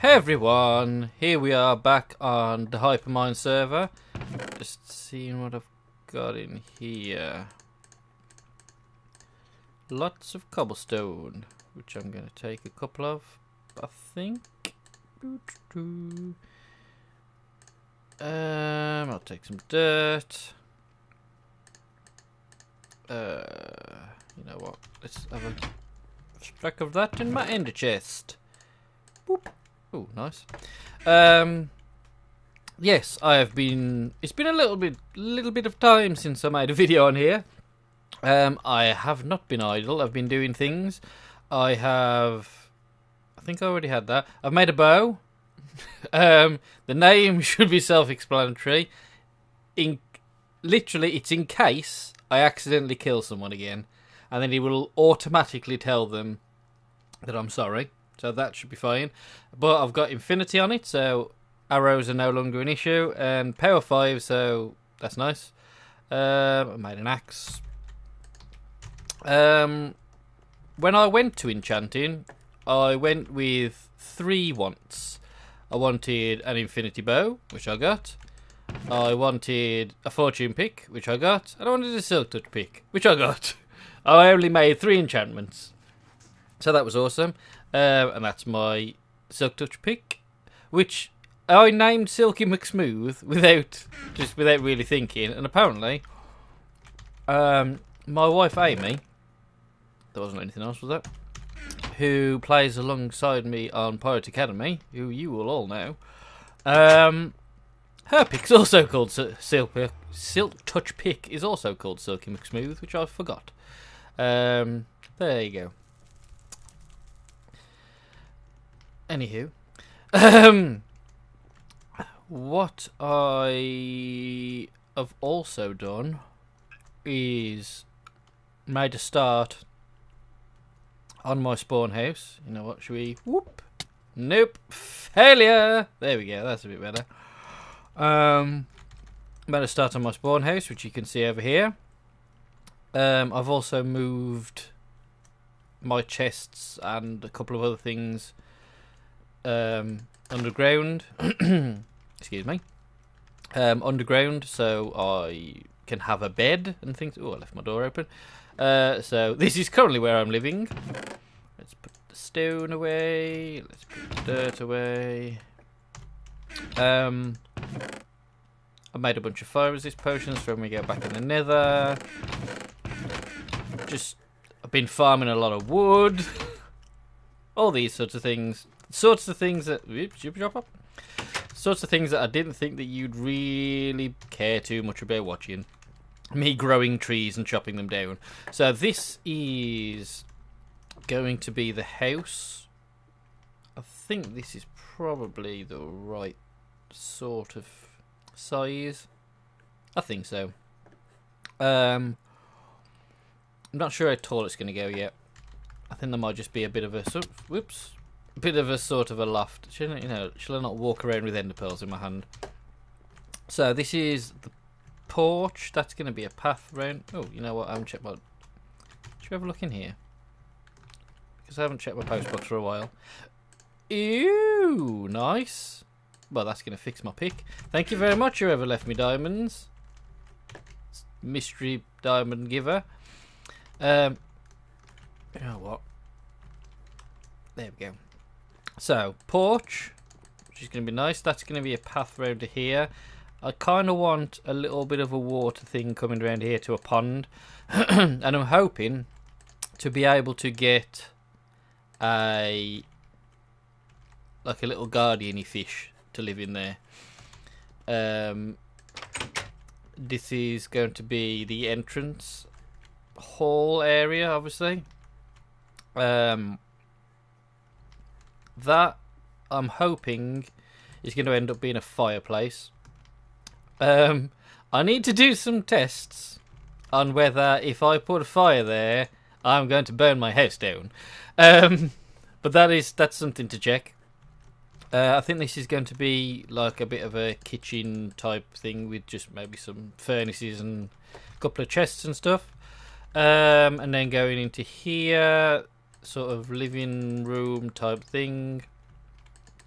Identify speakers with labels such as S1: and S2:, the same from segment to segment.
S1: Hey everyone, here we are back on the Hypermine server. Just seeing what I've got in here. Lots of cobblestone, which I'm going to take a couple of, I think. Um, I'll take some dirt. Uh, you know what? Let's have a stack of that in my ender chest. Boop. Oh, nice. Um, yes, I have been. It's been a little bit, little bit of time since I made a video on here. Um, I have not been idle. I've been doing things. I have. I think I already had that. I've made a bow. um, the name should be self-explanatory. In literally, it's in case I accidentally kill someone again, and then he will automatically tell them that I'm sorry. So that should be fine. But I've got infinity on it, so arrows are no longer an issue, and power five, so that's nice. Um, I made an axe. Um, when I went to enchanting, I went with three wants. I wanted an infinity bow, which I got. I wanted a fortune pick, which I got, and I wanted a silk touch pick, which I got. I only made three enchantments, so that was awesome. Um, and that's my silk touch pick, which I named Silky McSmooth without just without really thinking. And apparently, um, my wife Amy, there wasn't anything else, was that? Who plays alongside me on Pirate Academy, who you will all know. Um, her pick's also called Silk Silk Touch Pick is also called Silky McSmooth, which I forgot. Um, there you go. Anywho, um, what I have also done is made a start on my spawn house. You know what? Should we? Whoop. Nope. Failure. There we go. That's a bit better. Um, made a start on my spawn house, which you can see over here. Um, I've also moved my chests and a couple of other things um, underground. excuse me. Um, underground, so I can have a bed and things. Oh, I left my door open. Uh, so this is currently where I'm living. Let's put the stone away. Let's put the dirt away. Um, I made a bunch of fire resist potions for when we get back in the Nether. Just, I've been farming a lot of wood. All these sorts of things. Sorts of things that. Sorts of things that I didn't think that you'd really care too much about watching. Me growing trees and chopping them down. So this is going to be the house. I think this is probably the right sort of size. I think so. Um, I'm not sure how tall it's going to go yet. I think there might just be a bit of a whoops, bit of a sort of a loft. Should I, you know, should I not walk around with ender pearls in my hand? So this is the porch. That's going to be a path round. Oh, you know what? I haven't checked my. Should we have a look in here? Because I haven't checked my post box for a while. Ew, nice. Well, that's going to fix my pick. Thank you very much, whoever left me diamonds. Mystery diamond giver. Um, you know what? There we go. So, porch, which is going to be nice. That's going to be a path round to here. I kind of want a little bit of a water thing coming around here to a pond. and I'm hoping to be able to get a like a little guardiany fish to live in there. Um, this is going to be the entrance hall area, obviously. Um, that I'm hoping is going to end up being a fireplace. Um, I need to do some tests on whether if I put a fire there, I'm going to burn my house down. Um, but that is that's something to check. Uh, I think this is going to be like a bit of a kitchen type thing with just maybe some furnaces and a couple of chests and stuff. Um, and then going into here, sort of living room type thing.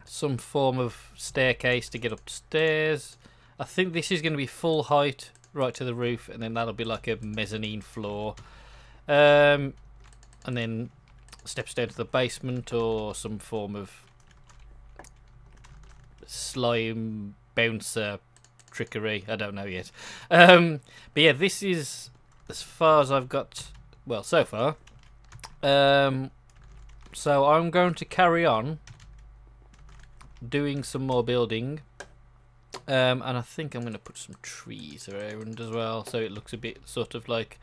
S1: some form of staircase to get upstairs. I think this is going to be full height right to the roof, and then that'll be like a mezzanine floor. Um, and then steps down to the basement or some form of slime bouncer trickery. I don't know yet. Um, but yeah, this is as far as I've got. Well, so far. Um, so I'm going to carry on doing some more building. Um, and I think I'm going to put some trees around as well, so it looks a bit sort of like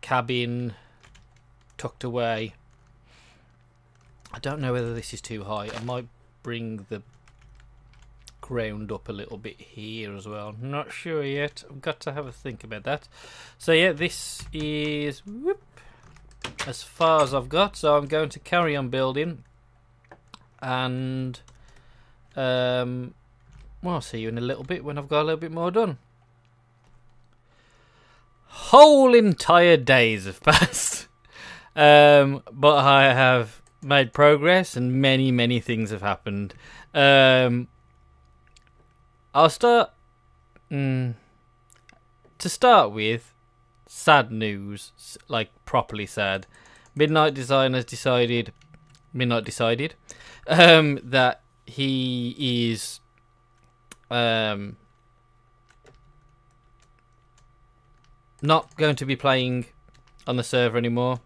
S1: cabin tucked away. I don't know whether this is too high. I might bring the ground up a little bit here as well. Not sure yet. I've got to have a think about that. So yeah, this is whoop, as far as I've got. So I'm going to carry on building, and um, well, I'll see you in a little bit when I've got a little bit more done. Whole entire days have passed, um, but I have made progress, and many many things have happened. Um, I'll start. Mm, to start with, sad news, like properly sad. Midnight Design has decided. Midnight decided um, that he is um, not going to be playing on the server anymore.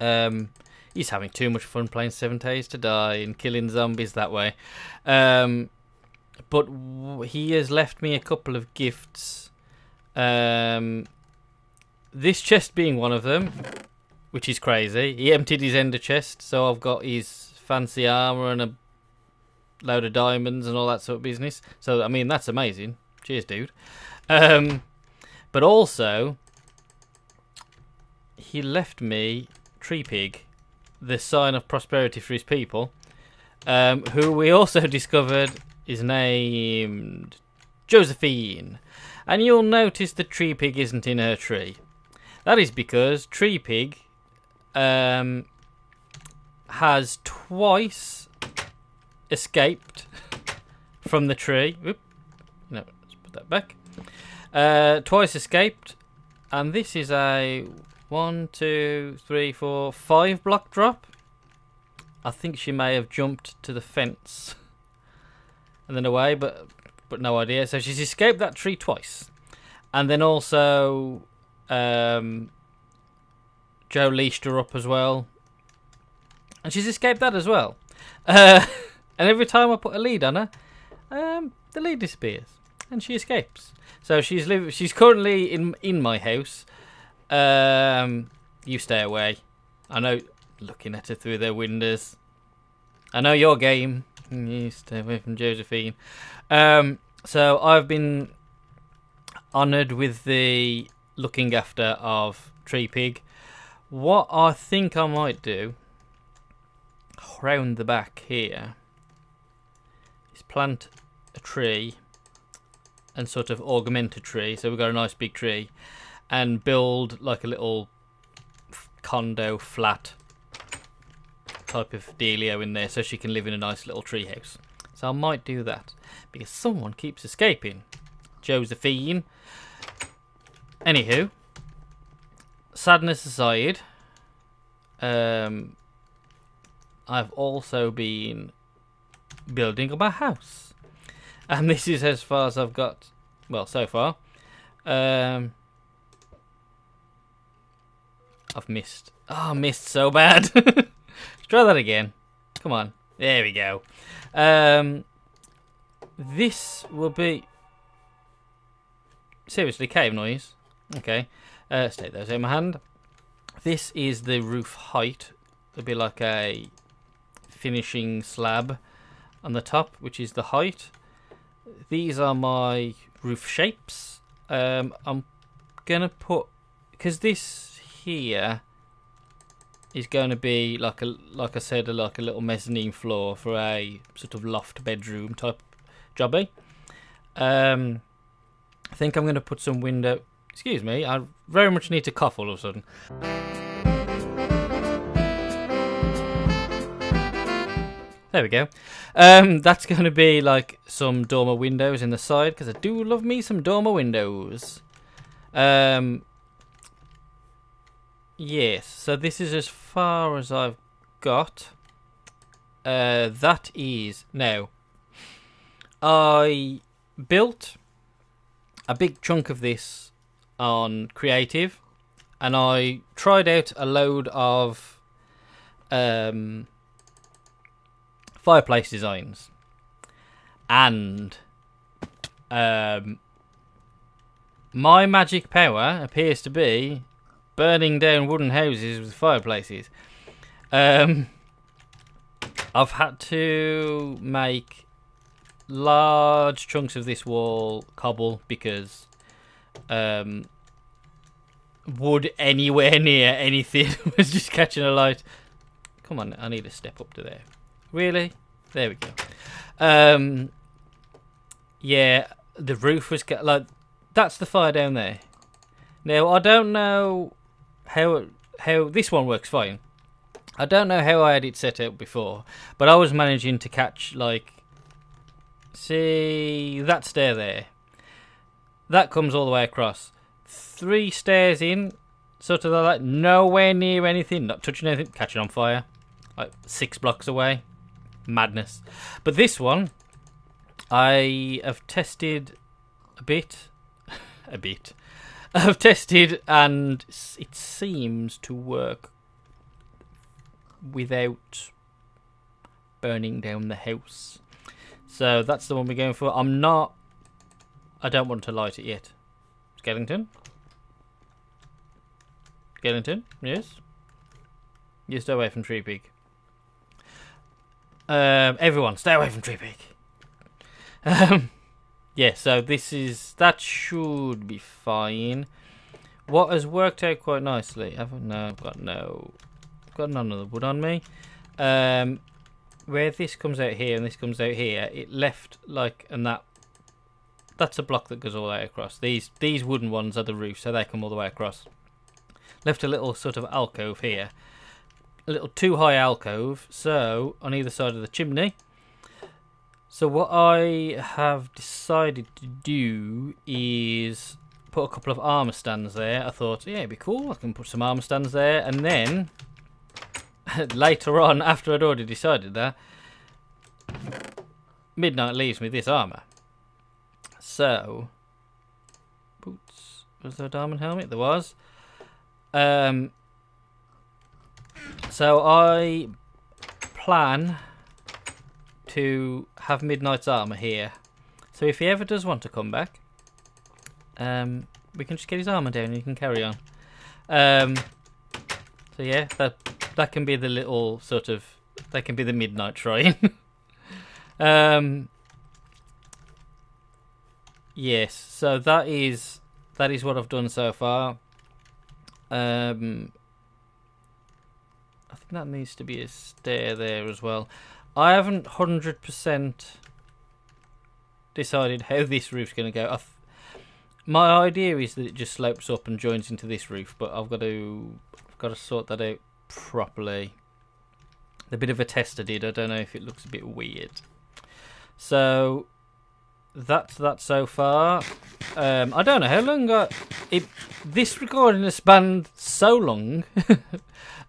S1: Um, he's having too much fun playing Seven Days to Die and killing zombies that way. Um, but w- he has left me a couple of gifts. Um, this chest being one of them, which is crazy. He emptied his ender chest, so I've got his fancy armor and a load of diamonds and all that sort of business. So I mean, that's amazing. Cheers, dude. Um, but also, he left me Tree Pig, the sign of prosperity for his people, um, who we also discovered is named Josephine. And you'll notice the tree pig isn't in her tree. That is because tree pig um, has twice escaped from the tree. Oop. No, let's put that back. Uh, twice escaped, and this is a one, two, three, four, five block drop. I think she may have jumped to the fence and then away, but but no idea. So she's escaped that tree twice, and then also um, Joe leashed her up as well, and she's escaped that as well. Uh, and every time I put a lead on her, um, the lead disappears and she escapes. So she's live. She's currently in in my house. Um, you stay away. I know. Looking at her through their windows. I know your game. You stay away from Josephine. Um, so I've been honoured with the looking after of Tree Pig. What I think I might do round the back here is plant a tree and sort of augment a tree. So we've got a nice big tree and build like a little condo flat type of dealio in there so she can live in a nice little tree house. So I might do that because someone keeps escaping. Josephine. Anywho, sadness aside, um, I've also been building up a house, and this is as far as I've got. Well, so far, um, I've missed. Oh, I missed so bad. Try that again. Come on. There we go. Um, this will be seriously cave noise. Okay, uh, let's take those in my hand. This is the roof height. It'll be like a finishing slab on the top, which is the height. These are my roof shapes. Um, I'm gonna put because this here is going to be like a like I said, like a little mezzanine floor for a sort of loft bedroom type jobby. Um, I think I'm going to put some window. Excuse me, I very much need to cough all of a sudden. There we go. Um, that's going to be like some dormer windows in the side because I do love me some dormer windows. Um, yes, so this is as far as I've got. Uh, that is now. I built a big chunk of this on creative, and I tried out a load of um, fireplace designs, and um, my magic power appears to be burning down wooden houses with fireplaces. Um, I've had to make large chunks of this wall cobble because um, wood anywhere near anything was just catching a light. Come on, I need to step up to there. Really? There we go. Um, yeah, the roof was ca- like that's the fire down there. Now I don't know how how this one works fine. I don't know how I had it set up before, but I was managing to catch like see that stair there. That comes all the way across. Three stairs in, sort of like nowhere near anything, not touching anything, catching on fire. Like six blocks away. Madness. But this one I have tested a bit a bit. I've tested and it seems to work without burning down the house. So that's the one we're going for. I'm not. I don't want to light it yet. Skellington? Skellington? Yes? You stay away from Tree Pig. Um, everyone, stay away from Tree Pig. Um, yeah, so this is that should be fine. What has worked out quite nicely? I've no, I've got no, I've got none of the wood on me. Um, where this comes out here and this comes out here, it left like and that. That's a block that goes all the way across. These these wooden ones are the roof, so they come all the way across. Left a little sort of alcove here, a little too high alcove. So on either side of the chimney, so what I have decided to do is put a couple of armor stands there. I thought, yeah, it'd be cool. I can put some armor stands there, and then later on, after I'd already decided that, Midnight leaves me this armor. So, boots. Was there a diamond helmet? There was. Um. So I plan to have Midnight's armor here. So if he ever does want to come back, um, we can just get his armor down and he can carry on. Um, so yeah, that that can be the little sort of that can be the Midnight shrine. um, yes, so that is that is what I've done so far. Um, I think that needs to be a stair there as well. I haven't hundred percent decided how this roof's going to go. Th- my idea is that it just slopes up and joins into this roof, but I've got to I've got to sort that out properly. The bit of a test I did, I don't know if it looks a bit weird. So that's that so far. Um, I don't know how long I, it. This recording has spanned so long.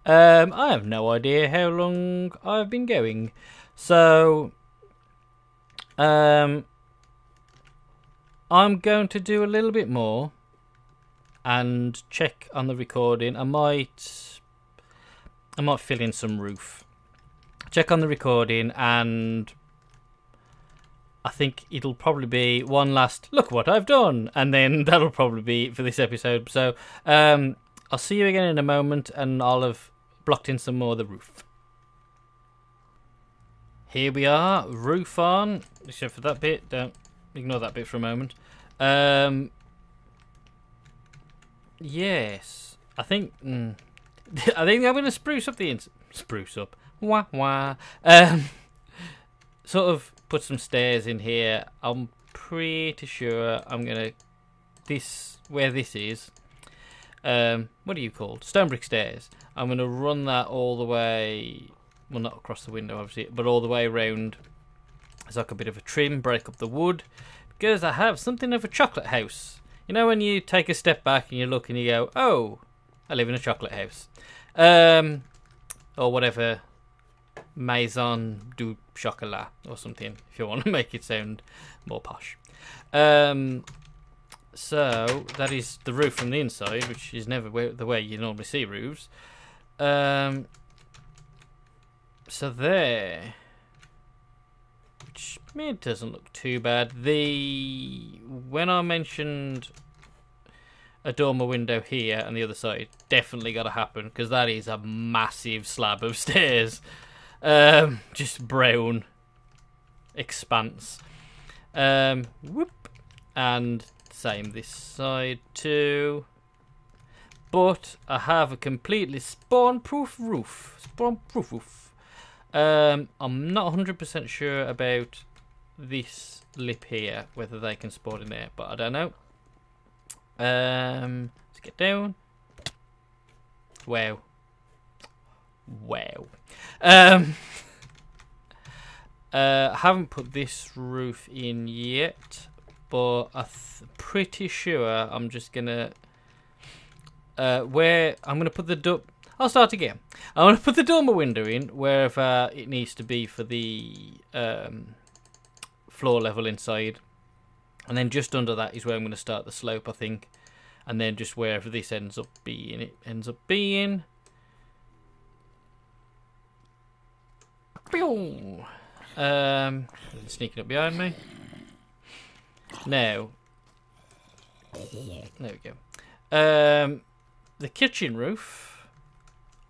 S1: um, I have no idea how long I've been going. So, um, I'm going to do a little bit more and check on the recording. I might, I might fill in some roof. Check on the recording and I think it'll probably be one last look what I've done, and then that'll probably be for this episode. So um, I'll see you again in a moment, and I'll have blocked in some more of the roof. Here we are, roof on. Except for that bit, don't ignore that bit for a moment. Um, yes, I think. Mm, I think I'm going to spruce up the ins- spruce up. Wah wah. Um, sort of put some stairs in here. I'm pretty sure I'm gonna this where this is. Um, what are you called? Stone brick stairs. I'm gonna run that all the way well, not across the window, obviously, but all the way around. It's like a bit of a trim, break up the wood, because I have something of a chocolate house. You know, when you take a step back and you look and you go, "Oh, I live in a chocolate house," um, or whatever, maison du chocolat or something, if you want to make it sound more posh. Um, so that is the roof from the inside, which is never the way you normally see roofs. Um, so there, which it doesn't look too bad. The when I mentioned a dormer window here and the other side, definitely got to happen because that is a massive slab of stairs, um, just brown expanse. Um, whoop, and same this side too. But I have a completely spawn-proof roof. Spawn-proof roof. Um, I'm not 100% sure about this lip here, whether they can spawn in there, but I don't know. Um, let's get down. Wow. Wow. Um, uh, I haven't put this roof in yet, but I'm pretty sure I'm just gonna uh, where I'm gonna put the door. I'll start again. I'm gonna put the dormer window in wherever it needs to be for the um, floor level inside, and then just under that is where I'm gonna start the slope, I think, and then just wherever this ends up being, it ends up being. Um, sneaking up behind me. Now, there we go. Um, the kitchen roof,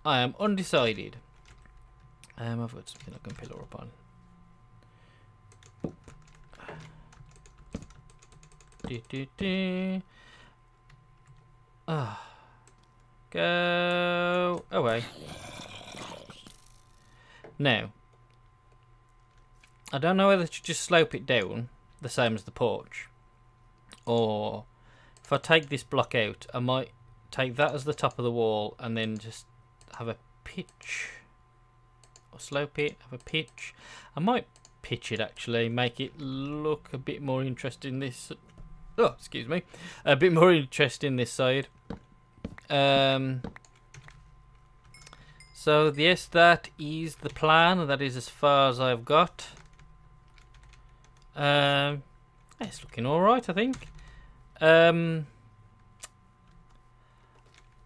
S1: I am undecided. Um, I've got something I can pillar up on. Do, do, do. Ah. Go away. Now, I don't know whether to just slope it down the same as the porch, or if I take this block out, I might take that as the top of the wall and then just have a pitch or slope it, have a pitch. I might pitch it actually, make it look a bit more interesting this oh excuse me a bit more interesting this side. Um so yes that is the plan. That is as far as I've got um it's looking all right I think. Um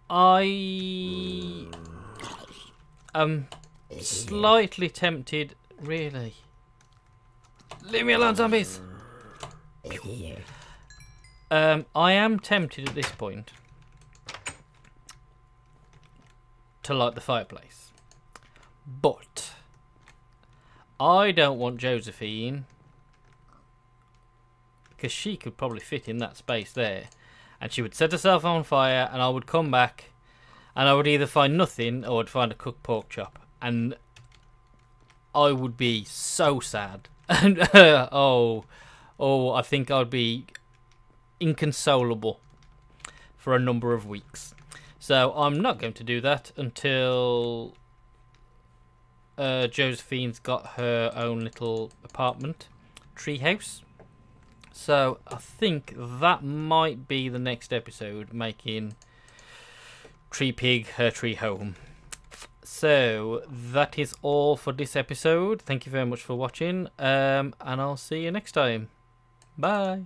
S1: I am slightly tempted really. Leave me alone zombies! Um, I am tempted at this point to light the fireplace. But I don't want Josephine because she could probably fit in that space there. And she would set herself on fire, and I would come back, and I would either find nothing or I'd find a cooked pork chop. And I would be so sad. And oh, oh, I think I'd be inconsolable for a number of weeks. So I'm not going to do that until uh, Josephine's got her own little apartment, treehouse. So I think that might be the next episode, making Tree Pig her tree home. So that is all for this episode. Thank you very much for watching, um, and I'll see you next time. Bye.